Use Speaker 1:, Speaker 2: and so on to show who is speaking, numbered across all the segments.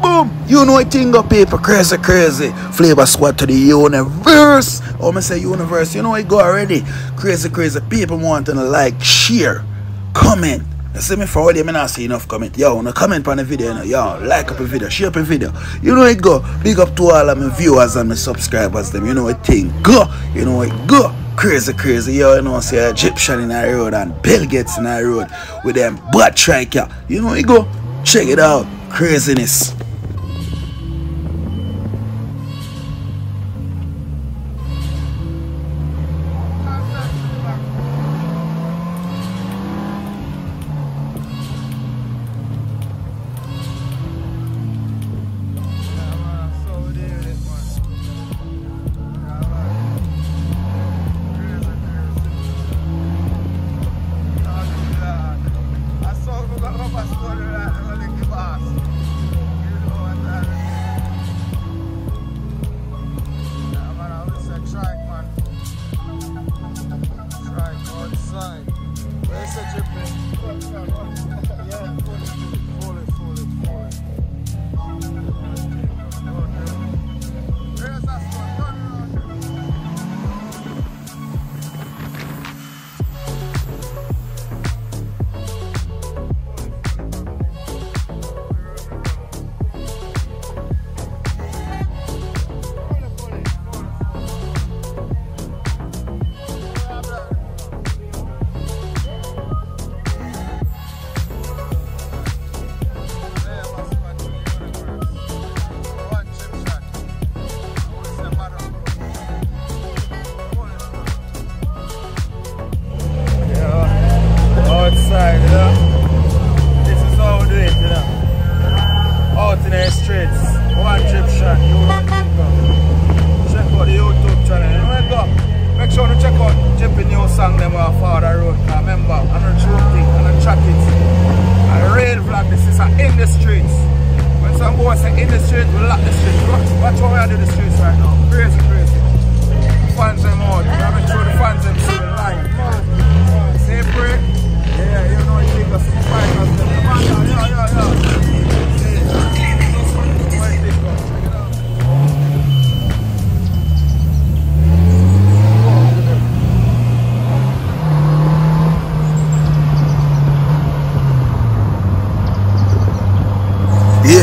Speaker 1: Boom! You know it thing up people crazy crazy. Flavah squad to the universe. Oh me say universe, you know it go already. Crazy crazy people wanting to like, share, comment. You see me for all day, me not see enough comment. Yo, no comment on the video, you. Yo, like up the video, share up the video. You know it go. Big up to all of my viewers and my subscribers them. You know it thing go. You know it go. Crazy, crazy. Yo, you know, say Gyptian in the road and Bill Gates in the road with them butt striker. You know it go. Check it out. Craziness.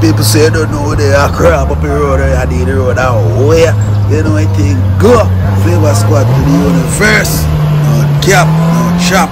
Speaker 1: People say they don't know they are crap up the road, I need the road out where you know it thing go. Flavah squad to the universe. No cap, no chop.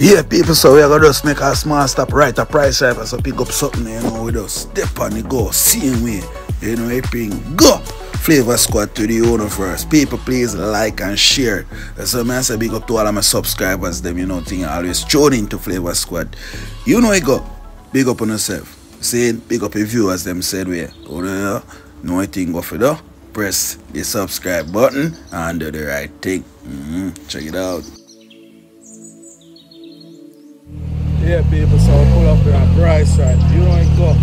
Speaker 1: Yeah, people, so we are gonna just make a small stop right a price driver so pick up something, you know, we just step on the go, same way, you know, everything go. Flavah Squad to the universe. People, please like and share. So, man, I say big up to all of my subscribers, them, you know, thing always tune into Flavah Squad. You know, it go. Big up on yourself. Saying, big up your viewers, them said, we, you know, know it thing go for though. Press the subscribe button and do the right thing. hmm Check it out.
Speaker 2: Yeah, people, so I pull up here at Bryce right. You it go.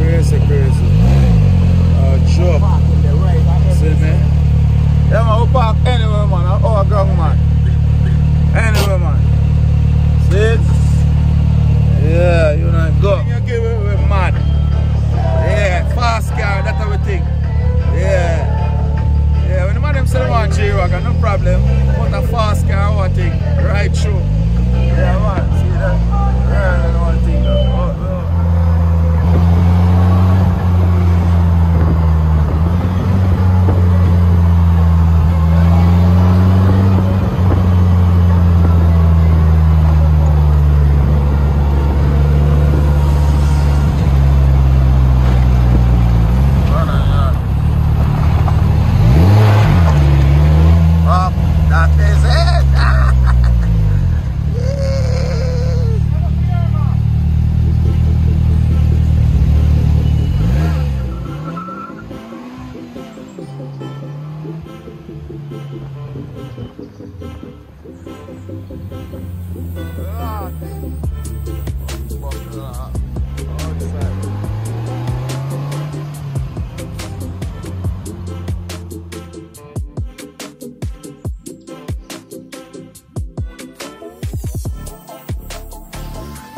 Speaker 2: Crazy, crazy. Uh, drop. See me? Yeah, man, we park anywhere, man. Our ground, man. Anywhere, man. See? Yeah, you know it go. You give it, we mad. Yeah, fast car, that's how we think. Yeah. When the man himself wants to no problem. But a fast car, what thing? Right through. Man.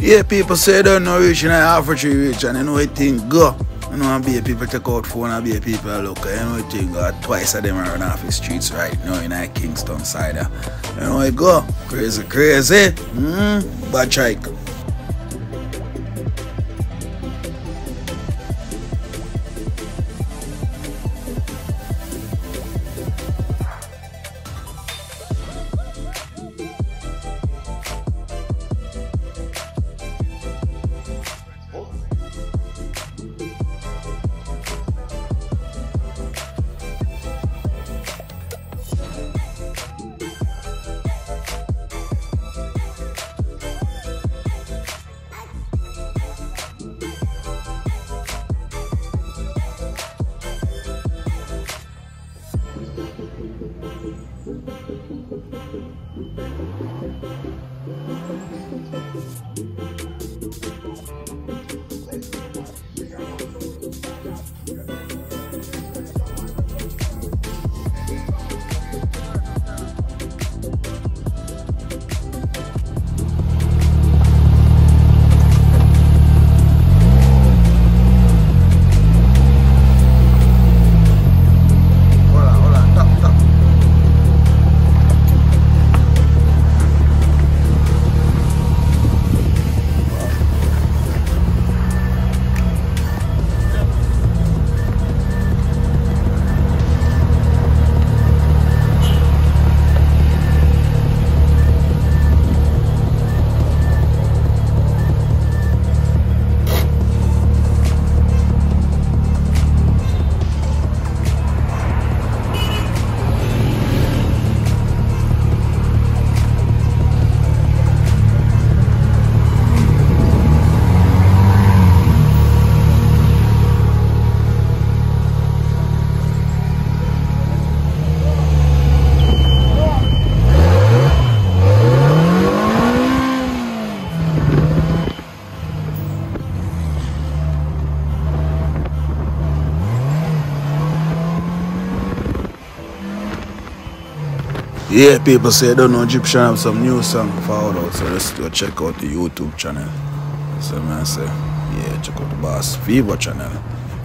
Speaker 2: Yeah,
Speaker 1: people say they don't know reach in Africa reach and you know it thing go. You know be people take out phone and be people look you know it thing go twice of them are run off the streets right now in that Kingston side. uh. You know it go. Crazy, crazy. Mm, bad strike. Yeah, people say don't know Gyptian have some new song for out, so let's go check out the YouTube channel. So man say, yeah, check out the Boss Fever channel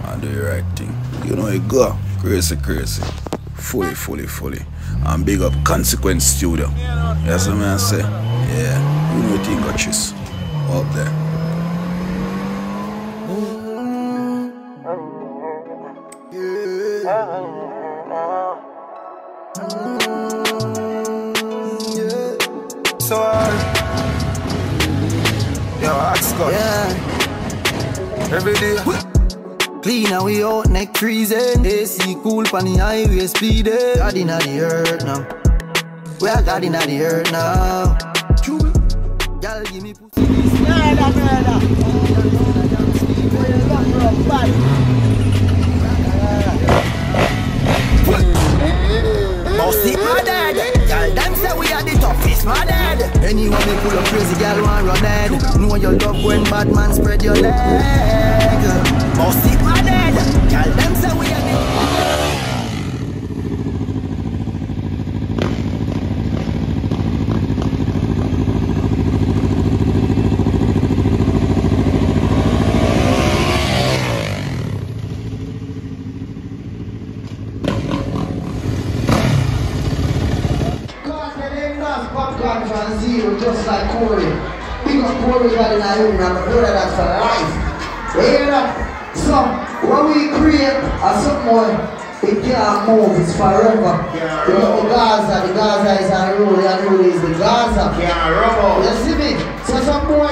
Speaker 1: and do the right thing. You know it go crazy, crazy, fully, fully, fully. And big up Consequence Studio. Yes, man say, yeah, you know it got up there.
Speaker 2: Every day.
Speaker 3: clean and we out neck freezing. AC cool pan the highway speeding. God inna the earth now. We are God inna the earth now. Girl, give me pussy. Murder. Bossy dad. Girl, them say we are the toughest, my dad. Anyone they pull up crazy, girl want run head. Know your love when bad man spread your leg. Bossy dad. Girl, them say we are the
Speaker 4: from zero just like Corey. Up Corey got in our own and I'm brother that's for life. You hear that? So, when we create a something more, it can't move, it's forever. You know the Gaza, the Gaza is unruly, unruly is the Gaza.
Speaker 2: Can't rub.
Speaker 4: You see me? So some boy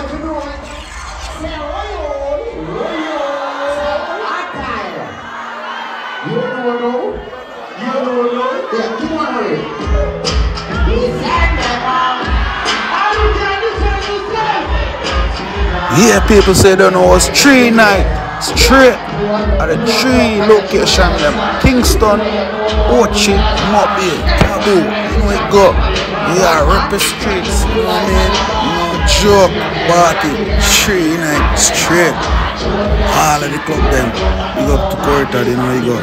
Speaker 4: Yeah,
Speaker 1: people say they know it's three night straight at the three location them. Kingston, Ochi, Mobile, Taboo. You know it go. Yeah, rip streets. You know what I mean? Know, joke, party, three night straight. All of the club them. You go up to Corita, you know you go.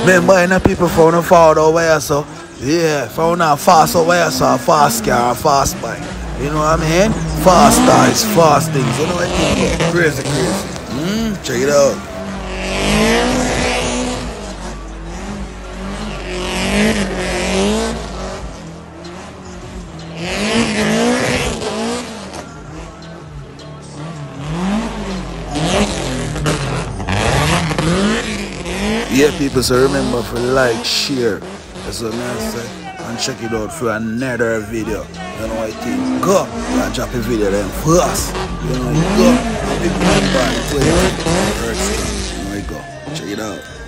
Speaker 1: Remember, you know, people found a forward over here, so yeah, found a fast over here, so a fast car, a fast bike. You know what I mean? Fast ties, fast things. You know what I mean? Crazy, crazy. Mm, check it out. Yeah, people, so remember for like, share, that's what I say, and check it out for another video. You know what I think? Go, and drop a video then first. You know, go, band, play it. Oh you know, go. Check it out.